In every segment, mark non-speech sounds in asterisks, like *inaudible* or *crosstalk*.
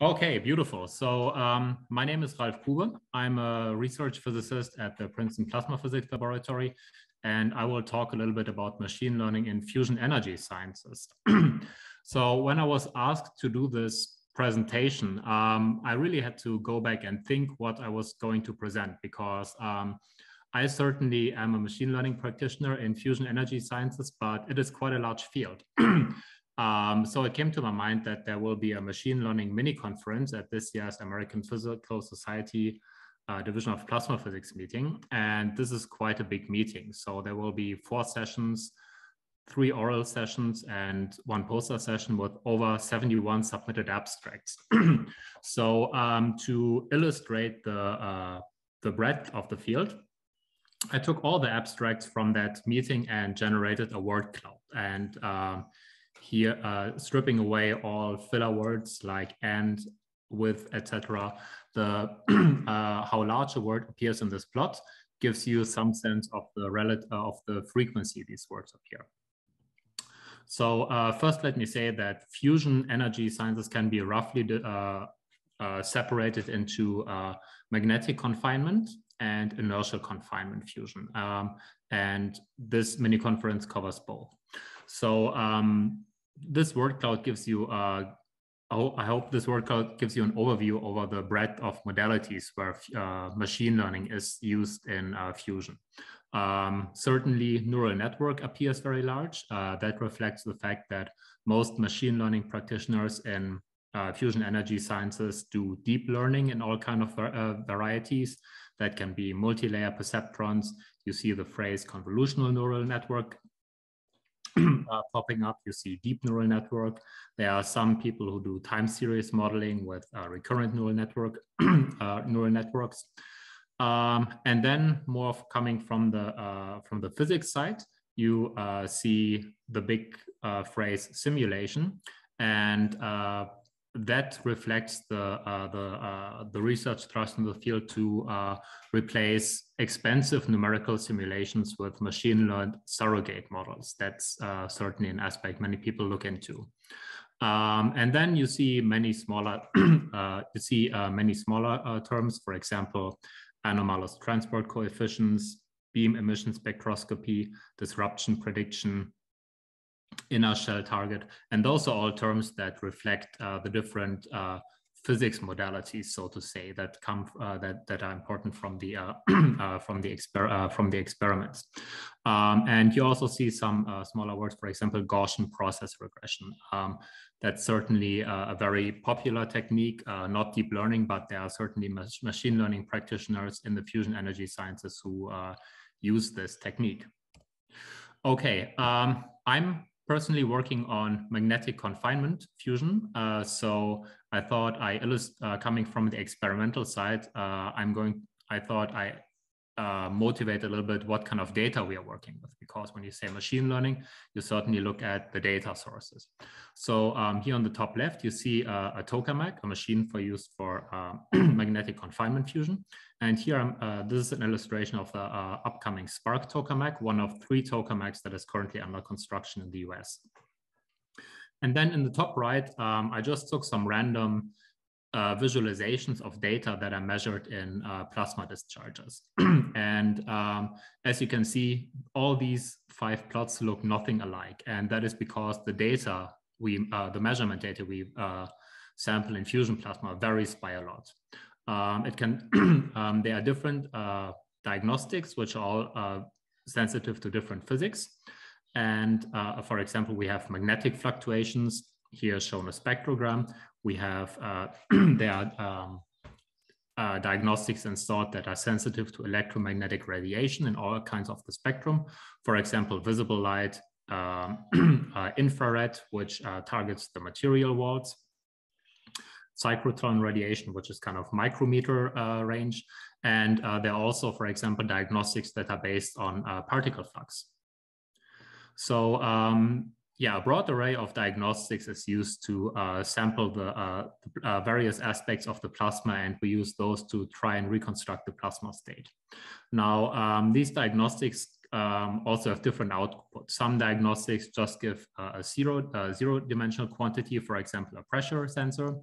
Okay, beautiful. So um, my name is Ralph Kube. I'm a research physicist at the Princeton Plasma Physics Laboratory, and I will talk a little bit about machine learning in fusion energy sciences. *clears throat* so when I was asked to do this presentation, um, I really had to go back and think what I was going to present because um, I certainly am a machine learning practitioner in fusion energy sciences, but it is quite a large field. *clears throat* Um, so it came to my mind that there will be a machine learning mini conference at this year's American Physical Society uh, Division of Plasma Physics meeting. And this is quite a big meeting. So there will be four sessions, three oral sessions, and one poster session with over 71 submitted abstracts. *clears throat* so um, to illustrate the, uh, the breadth of the field, I took all the abstracts from that meeting and generated a word cloud. And uh, here uh, stripping away all filler words like and, with, etc. The *clears throat* uh, how large a word appears in this plot gives you some sense of the relative uh, of the frequency these words appear. So uh, first, let me say that fusion energy sciences can be roughly uh, uh, separated into magnetic confinement and inertial confinement fusion. Um, and this mini conference covers both. So um, this word cloud gives you uh, I hope this word cloud gives you an overview over the breadth of modalities where uh, machine learning is used in uh, fusion. Um, certainly, neural network appears very large. Uh, that reflects the fact that most machine learning practitioners in uh, fusion energy sciences do deep learning in all kind of uh, varieties. That can be multi-layer perceptrons. You see the phrase convolutional neural network *clears throat* uh, popping up. You see deep neural network. There are some people who do time series modeling with uh, recurrent neural network *clears throat* uh, neural networks. Um, and then more of coming from the uh, from the physics side, you uh, see the big uh, phrase simulation, and that reflects the uh, the uh, the research thrust in the field to uh, replace expensive numerical simulations with machine learned surrogate models. That's uh, certainly an aspect many people look into. Um, and then you see many smaller *clears throat* uh, you see uh, many smaller terms, for example, anomalous transport coefficients, beam emission spectroscopy, disruption prediction, inner shell target. And those are all terms that reflect uh, the different uh, physics modalities, so to say, that come uh, that that are important from the uh, *clears throat* uh, from the exper uh, from the experiments. Um, and you also see some smaller words, for example, Gaussian process regression. Um, that's certainly a very popular technique, not deep learning, but there are certainly mach machine learning practitioners in the fusion energy sciences who use this technique. Okay, um, I'm personally working on magnetic confinement fusion. Uh, so I thought I uh, coming from the experimental side, uh, I'm going, I thought I uh, motivate a little bit what kind of data we are working with. Because when you say machine learning, you certainly look at the data sources. So um, here on the top left, you see uh, a tokamak, a machine for use for uh, *clears throat* magnetic confinement fusion. And here, um, uh, this is an illustration of the upcoming SPARC tokamak, one of three tokamaks that is currently under construction in the US. And then in the top right, um, I just took some random uh, visualizations of data that are measured in uh, plasma discharges. *clears throat* and um, as you can see, all these five plots look nothing alike. And that is because the data, we, uh, the measurement data we uh, sample in fusion plasma varies by a lot. Um, it can, *clears throat* um, there are different uh, diagnostics, which are all uh, sensitive to different physics. And for example, we have magnetic fluctuations, here shown a spectrogram we have, uh, *clears throat* there are um, uh, diagnostics installed that are sensitive to electromagnetic radiation in all kinds of the spectrum. For example, visible light, um, *clears throat* uh, infrared, which uh, targets the material walls, cyclotron radiation, which is kind of micrometer uh, range. And uh, there are also, for example, diagnostics that are based on particle flux. So um, yeah, a broad array of diagnostics is used to uh, sample the uh, uh, various aspects of the plasma, and we use those to try and reconstruct the plasma state. Now, um, these diagnostics um, also have different outputs. Some diagnostics just give a zero, zero dimensional quantity, for example, a pressure sensor.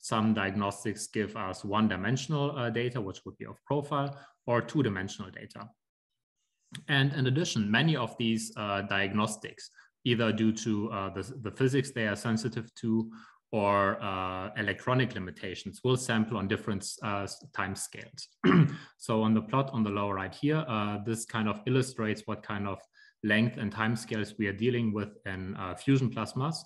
Some diagnostics give us one-dimensional uh, data, which would be of profile, or two-dimensional data. And in addition, many of these uh, diagnostics, either due to uh, the, the physics they are sensitive to or uh, electronic limitations will sample on different uh, time scales. *clears throat* so on the plot on the lower right here, uh, this kind of illustrates what kind of length and time scales we are dealing with in uh, fusion plasmas.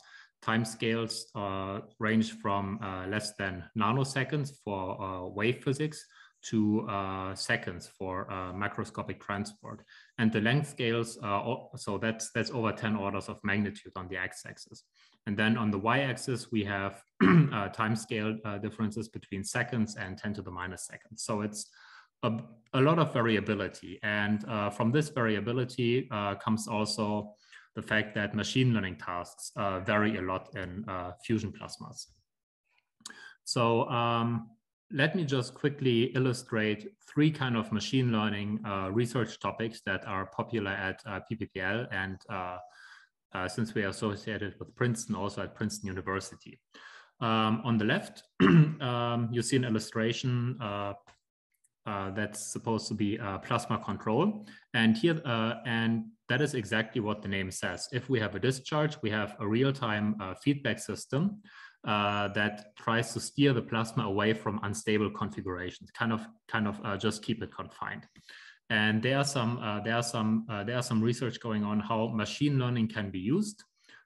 Time scales uh, range from less than nanoseconds for wave physics to seconds for macroscopic transport. And the length scales, are so that's, that's over 10 orders of magnitude on the x-axis. And then on the y-axis, we have *clears throat* uh, time scale uh, differences between seconds and 10 to the minus seconds. So it's a, a lot of variability. And uh, from this variability uh, comes also the fact that machine learning tasks vary a lot in uh, fusion plasmas. So um, let me just quickly illustrate three kind of machine learning research topics that are popular at PPPL and uh, since we are associated with Princeton, also at Princeton University. Um, on the left, *clears throat* um, you see an illustration uh, uh, that's supposed to be plasma control. And here, uh, and that is exactly what the name says. If we have a discharge, we have a real-time uh, feedback system uh, that tries to steer the plasma away from unstable configurations, kind of, kind of just keep it confined. And there are some uh, there are some uh, there are some research going on how machine learning can be used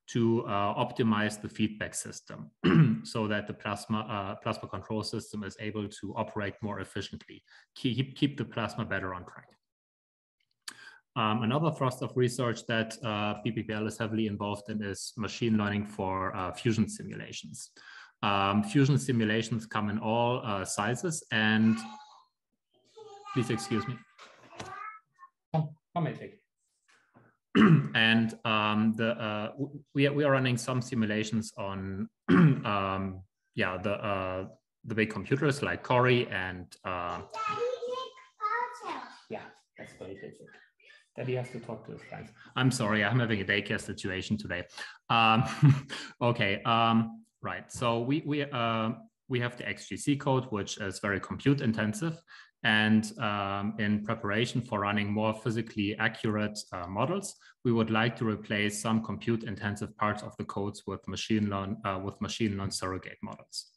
to uh, optimize the feedback system *clears throat* so that the plasma uh, plasma control system is able to operate more efficiently, keep, keep the plasma better on track. Um, another thrust of research that uh, PPPL is heavily involved in is machine learning for uh, fusion simulations. Um, fusion simulations come in all uh, sizes and please excuse me. *clears throat* and um, the uh, we, are, we are running some simulations on *clears throat* um, yeah the uh, the big computers like Cori and uh, yeah that's what it is. Daddy has to talk to his friends. I'm sorry, I'm having a daycare situation today. Um, *laughs* okay, um, right. So we we uh, we have the XGC code, which is very compute intensive, and um, in preparation for running more physically accurate uh, models, we would like to replace some compute intensive parts of the codes with machine learn uh, with machine learn surrogate models.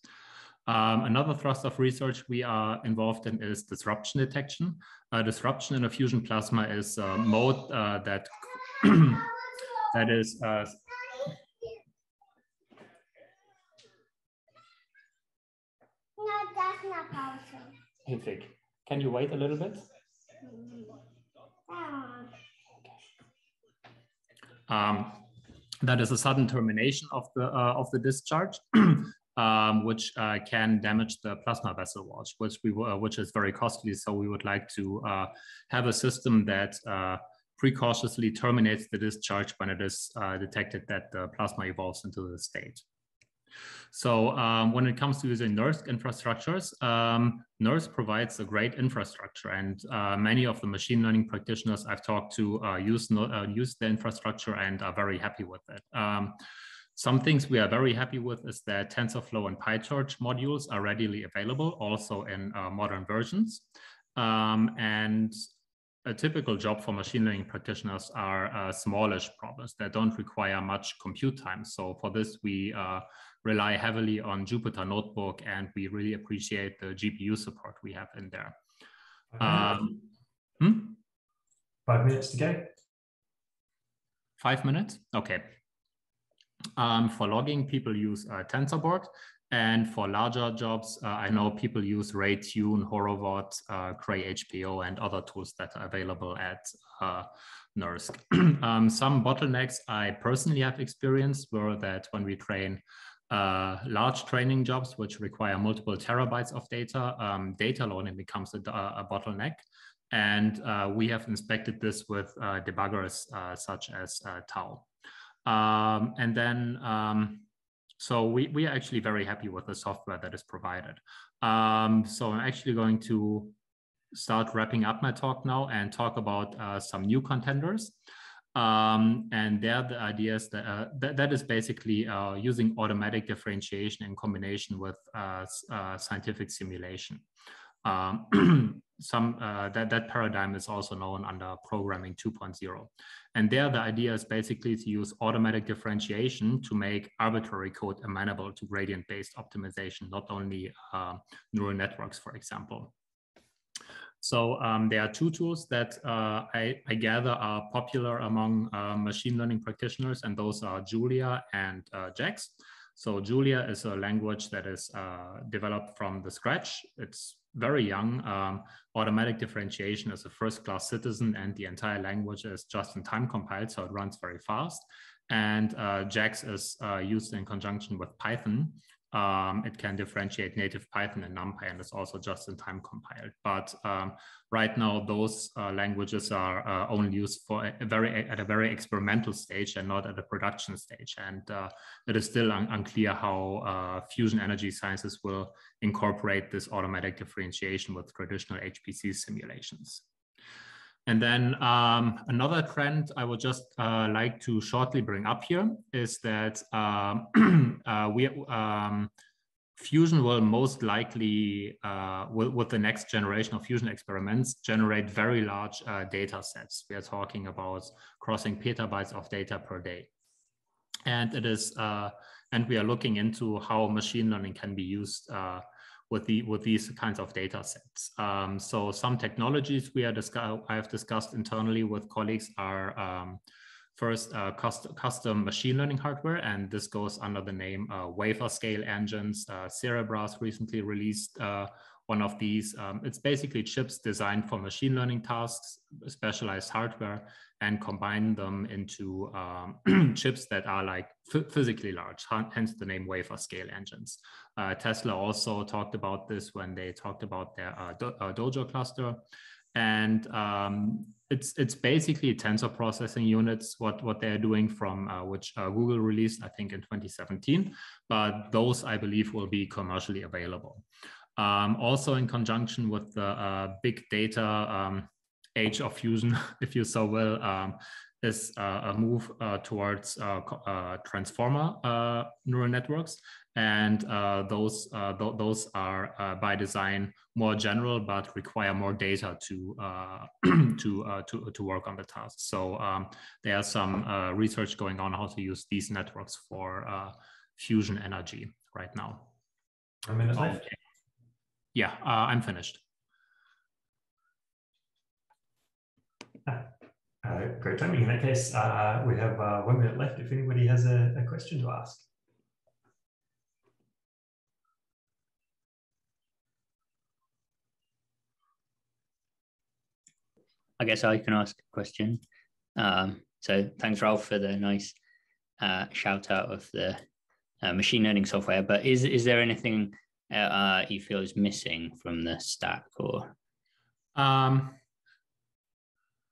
Um, another thrust of research we are involved in is disruption detection. Uh, disruption in a fusion plasma is a mode uh, that *clears throat* that is uh, no, that's not possible. Hilfig. Can you wait a little bit? Um, that is a sudden termination of the uh, of the discharge, *clears throat* um, which uh, can damage the plasma vessel walls, which we uh, which is very costly. So we would like to uh, have a system that uh, precautiously terminates the discharge when it is uh, detected that the plasma evolves into the state. So um, when it comes to using NERSC infrastructures, um, NERSC provides a great infrastructure and uh, many of the machine learning practitioners I've talked to uh, use, uh, use the infrastructure and are very happy with it. Um, some things we are very happy with is that TensorFlow and PyTorch modules are readily available also in uh, modern versions. Um, and a typical job for machine learning practitioners are uh, smallish problems that don't require much compute time. So for this, we uh, rely heavily on Jupyter Notebook, and we really appreciate the GPU support we have in there. Um, hmm? Five minutes to go. Five minutes? Okay. Um, for logging, people use uh, TensorBoard. And for larger jobs, uh, I know people use RayTune, Horovod, uh, Cray HPO, and other tools that are available at uh, NERSC. *clears throat* um, some bottlenecks I personally have experienced were that when we train uh, large training jobs, which require multiple terabytes of data, um, data loading becomes a, a bottleneck. And uh, we have inspected this with uh, debuggers uh, such as Tau. Um, and then, um, so we, we are actually very happy with the software that is provided. Um, so I'm actually going to start wrapping up my talk now and talk about uh, some new contenders. Um, and there, the ideas that, uh, that, that is basically uh, using automatic differentiation in combination with uh, uh scientific simulation. Um, *clears throat* some uh, that that paradigm is also known under programming 2.0 and there the idea is basically to use automatic differentiation to make arbitrary code amenable to gradient based optimization not only uh, neural networks for example so um, there are two tools that uh, I, I, gather are popular among uh, machine learning practitioners, and those are Julia and uh, JAX. So Julia is a language that is uh, developed from the scratch. It's very young. Um, automatic differentiation is a first class citizen and the entire language is just in time compiled, so it runs very fast. And uh, JAX is uh, used in conjunction with Python um, it can differentiate native Python and NumPy and it's also just in time compiled. But um, right now, those uh, languages are uh, only used for a very at a very experimental stage and not at a production stage. And uh, it is still un unclear how uh, fusion energy sciences will incorporate this automatic differentiation with traditional HPC simulations. And then um, another trend I would just uh, like to shortly bring up here is that um, *clears throat* we um, fusion will most likely, uh, with the next generation of fusion experiments, generate very large uh, data sets. We are talking about crossing petabytes of data per day. And it is, uh, and we are looking into how machine learning can be used uh, with the with these kinds of data sets. Um, so some technologies we are discuss I have discussed internally with colleagues are um, first uh, custom, custom machine learning hardware, and this goes under the name uh, wafer scale engines. Uh, Cerebras recently released uh, one of these. Um, it's basically chips designed for machine learning tasks, specialized hardware, and combine them into um, *clears throat* chips that are like physically large, hence the name wafer scale engines. Uh, Tesla also talked about this when they talked about their uh, Do Dojo cluster. And um, it's it's basically tensor processing units, what, what they're doing from uh, which uh, Google released, I think, in 2017. But those, I believe, will be commercially available. Um, also, in conjunction with the uh, big data um, age of fusion, *laughs* if you so will, um, is uh, a move uh, towards uh, uh transformer uh, neural networks. And uh, those, th those are by design more general, but require more data to, *clears throat* to, to, to work on the task. So um, there's some research going on how to use these networks for fusion energy right now. A minute left. Yeah, I'm finished. Uh, great timing. In that case, uh, we have uh, one minute left if anybody has a, a question to ask. I guess I can ask a question. Um, so thanks, Ralph, for the nice uh, shout out of the uh, machine learning software. But is is there anything uh, you feel is missing from the stack or? Um,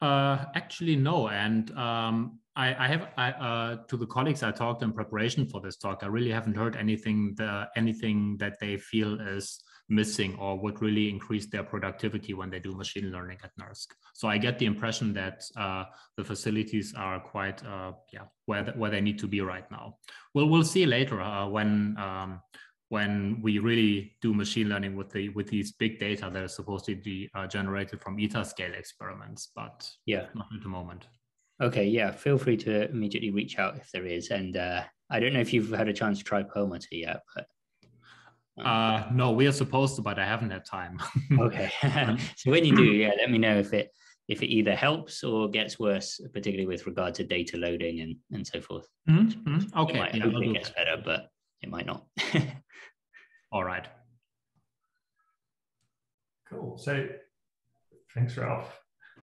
uh, actually, no. And um, I, I, have I, uh, to the colleagues I talked in preparation for this talk. I really haven't heard anything the, anything that they feel is missing or would really increase their productivity when they do machine learning at NERSC. So I get the impression that uh, the facilities are quite uh, yeah where where they need to be right now. Well, we'll see later uh, when um, when we really do machine learning with the with these big data that are supposed to be uh, generated from eta scale experiments but yeah. not at the moment. Okay yeah feel free to immediately reach out if there is and uh, i don't know if you've had a chance to try Perlmutter yet but um, uh, no we are supposed to but i haven't had time. *laughs* Okay *laughs* so when you do yeah let me know if it if it either helps or gets worse particularly with regard to data loading and and so forth. Mm-hmm. okay it, might, yeah, it gets better but it might not *laughs* All right. Cool. So thanks, Ralph.